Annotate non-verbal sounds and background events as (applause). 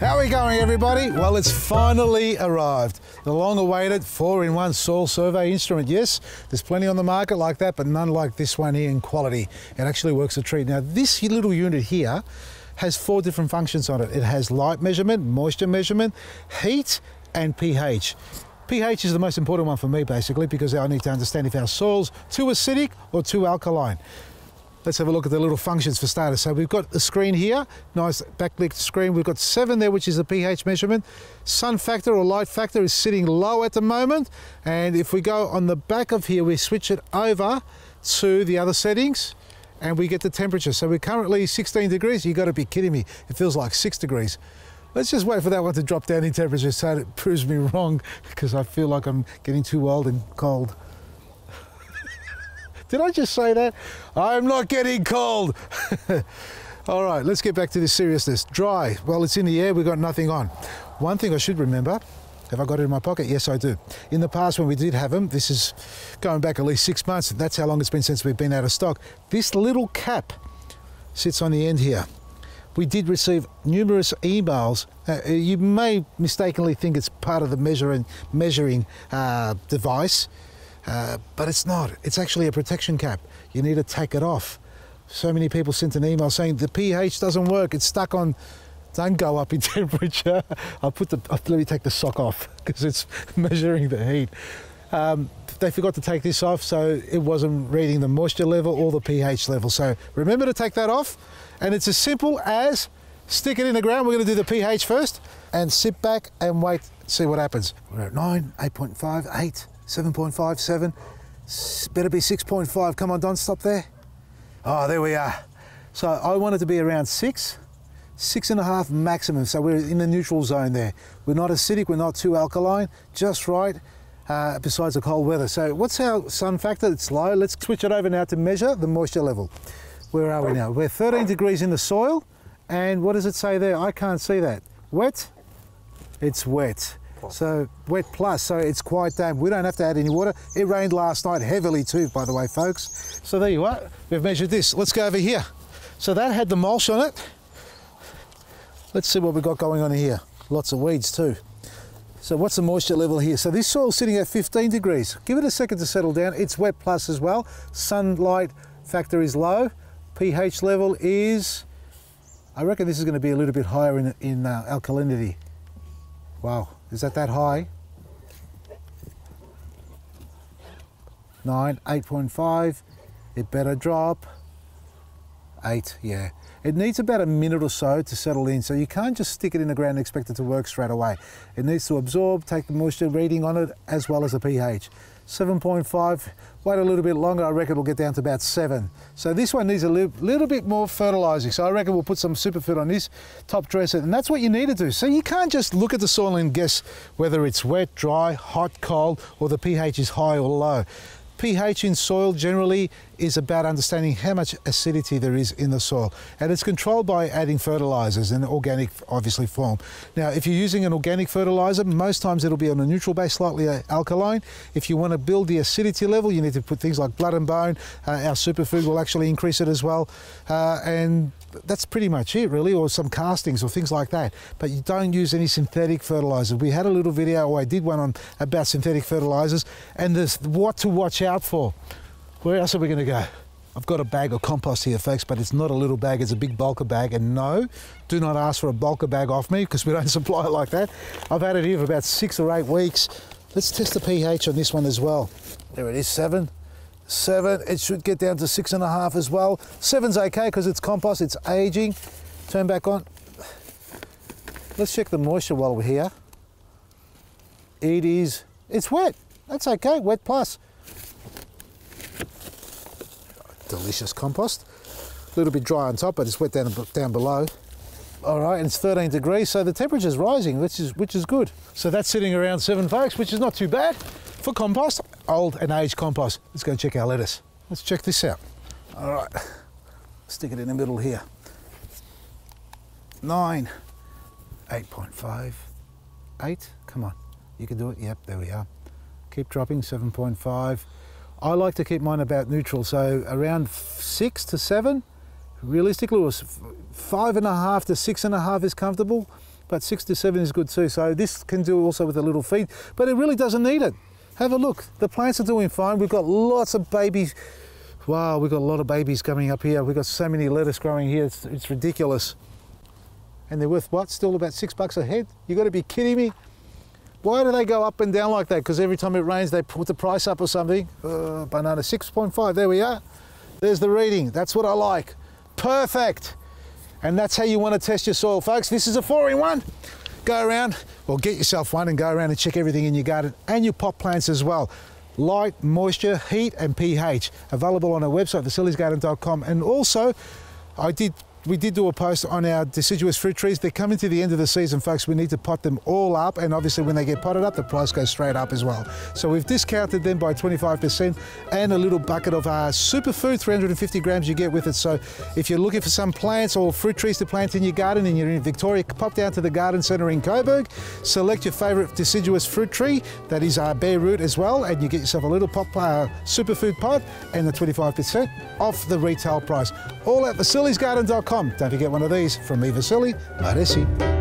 How are we going, everybody? Well, it's finally arrived. The long awaited four in one soil survey instrument. Yes, there's plenty on the market like that, but none like this one here in quality. It actually works a treat. Now, this little unit here has four different functions on it it has light measurement, moisture measurement, heat, and pH. pH is the most important one for me basically because I need to understand if our soil's too acidic or too alkaline. Let's have a look at the little functions for starters. So we've got the screen here, nice backlit screen. We've got seven there, which is the pH measurement. Sun factor or light factor is sitting low at the moment. And if we go on the back of here, we switch it over to the other settings and we get the temperature. So we're currently 16 degrees. You gotta be kidding me. It feels like six degrees. Let's just wait for that one to drop down in temperature so it proves me wrong because I feel like I'm getting too old and cold. Did I just say that? I'm not getting cold. (laughs) All right, let's get back to the seriousness. Dry. Well, it's in the air. We've got nothing on. One thing I should remember. Have I got it in my pocket? Yes, I do. In the past, when we did have them, this is going back at least six months. That's how long it's been since we've been out of stock. This little cap sits on the end here. We did receive numerous emails. Uh, you may mistakenly think it's part of the measuring measuring uh, device. Uh, but it's not. It's actually a protection cap. You need to take it off. So many people sent an email saying the pH doesn't work. It's stuck on. Don't go up in (laughs) temperature. I'll put the. I'll, let me take the sock off (laughs) because it's measuring the heat. Um, they forgot to take this off, so it wasn't reading the moisture level or the pH level. So remember to take that off. And it's as simple as stick it in the ground. We're going to do the pH first and sit back and wait, see what happens. We're at 9, 8.5, 8. 7.57. Better be 6.5. Come on, don't stop there. Oh, there we are. So I want it to be around six, six and a half maximum. So we're in the neutral zone there. We're not acidic, we're not too alkaline, just right. Uh, besides the cold weather. So what's our sun factor? It's low. Let's switch it over now to measure the moisture level. Where are we now? We're 13 degrees in the soil. And what does it say there? I can't see that. Wet? It's wet. So wet plus, so it's quite damp. We don't have to add any water. It rained last night heavily too, by the way, folks. So there you are. We've measured this. Let's go over here. So that had the mulch on it. Let's see what we've got going on here. Lots of weeds too. So what's the moisture level here? So this soil's sitting at 15 degrees. Give it a second to settle down. It's wet plus as well. Sunlight factor is low. pH level is, I reckon this is going to be a little bit higher in, in uh, alkalinity. Wow, is that that high? 9, 8.5. It better drop. 8, yeah. It needs about a minute or so to settle in, so you can't just stick it in the ground and expect it to work straight away. It needs to absorb, take the moisture reading on it, as well as the pH. 7.5, wait a little bit longer, I reckon it'll get down to about 7. So this one needs a li little bit more fertilising, so I reckon we'll put some superfood on this, top dress it, and that's what you need to do. So you can't just look at the soil and guess whether it's wet, dry, hot, cold, or the pH is high or low pH in soil generally is about understanding how much acidity there is in the soil and it's controlled by adding fertilizers in organic obviously form. Now if you're using an organic fertilizer most times it'll be on a neutral base slightly uh, alkaline. If you want to build the acidity level you need to put things like blood and bone. Uh, our superfood will actually increase it as well uh, and that's pretty much it really or some castings or things like that but you don't use any synthetic fertilizers we had a little video or i did one on about synthetic fertilizers and there's what to watch out for where else are we going to go I've got a bag of compost here, folks, but it's not a little bag, it's a big bulker bag. And no, do not ask for a bulker bag off me because we (laughs) don't supply it like that. I've had it here for about six or eight weeks. Let's test the pH on this one as well. There it is, seven seven. It should get down to six and a half as well. Seven's okay because it's compost, it's aging. Turn back on. Let's check the moisture while we're here. It is, it's wet. That's okay, wet plus. Delicious compost. A little bit dry on top, but it's wet down, down below. All right, and it's 13 degrees, so the temperature's rising, which is, which is good. So that's sitting around seven folks, which is not too bad for compost, old and aged compost. Let's go check our lettuce. Let's check this out. All right, stick it in the middle here. Nine, 8.5, eight, come on. You can do it, yep, there we are. Keep dropping, 7.5. I like to keep mine about neutral, so around six to seven. Realistically, was five and a half to six and a half is comfortable. but six to seven is good too. So this can do also with a little feed, but it really doesn't need it. Have a look. The plants are doing fine. We've got lots of babies. Wow, we've got a lot of babies coming up here. We've got so many lettuce growing here. It's, it's ridiculous. And they're worth what? Still about six bucks a head? You got to be kidding me. Why do they go up and down like that? Because every time it rains, they put the price up or something. Uh, banana 6.5, there we are. There's the reading. That's what I like. Perfect. And that's how you want to test your soil, folks. This is a four-in-one. Go around, well, get yourself one and go around and check everything in your garden and your pot plants as well. Light, moisture, heat, and pH. Available on our website, vasilisgarden.com. And also, I did we did do a post on our deciduous fruit trees. They're coming to the end of the season, folks. We need to pot them all up, and obviously, when they get potted up, the price goes straight up as well. So we've discounted them by 25% and a little bucket of our superfood, 350 grams you get with it. So if you're looking for some plants or fruit trees to plant in your garden and you're in Victoria, pop down to the garden centre in Coburg, select your favourite deciduous fruit tree, that is our bare root as well, and you get yourself a little pot, uh, superfood pot and the 25% off the retail price. All at vasilisgarden.com don't forget one of these from me, Vasili Maresi.